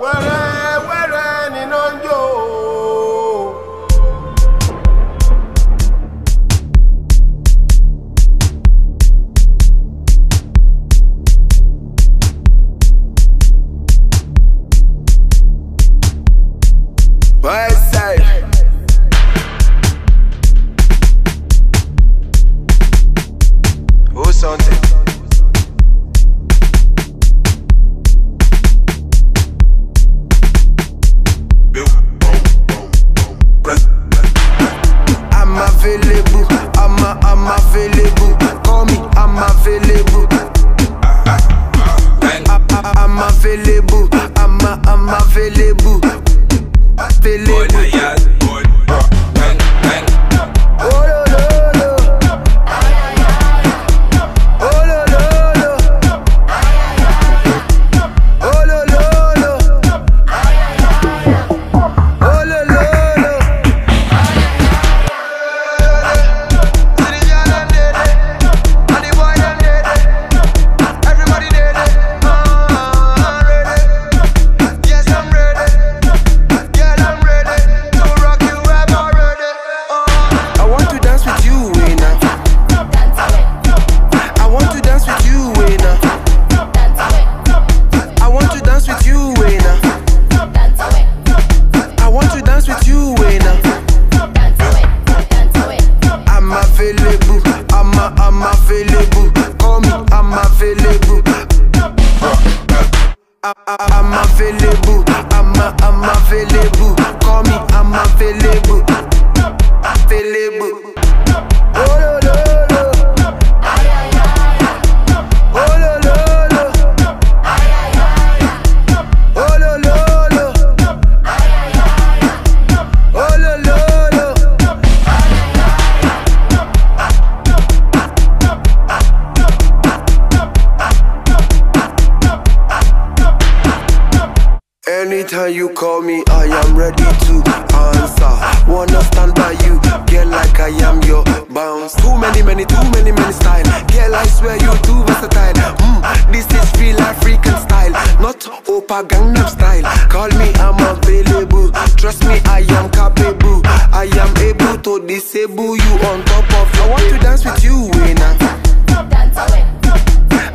wẹ́rẹ́ I, I'm I'm available. I'm a, I'm available. Anytime you call me, I am ready to answer. Wanna stand by you, girl, like I am your bounce. Too many, many, too many, many style. Girl, I swear you too versatile. Mm, this is real African style, not Oppa Gangnam style. Call me, I'm available. Trust me, I am capable. I am able to disable you on top of. I want to dance with you, Wayna.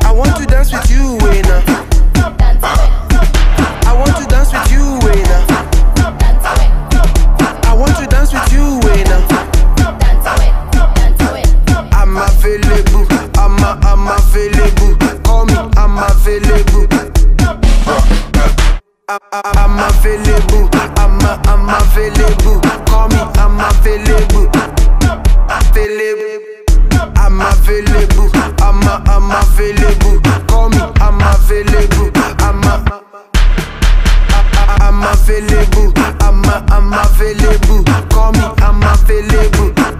I want to dance with you, Wayna. I'm available. I'm a, I'm available. Call me. I'm available. Available. I'm available. I'm a, I'm available. Call me. I'm available. I'm a. I'm available. I'm a, I'm available. Call me. I'm. Available.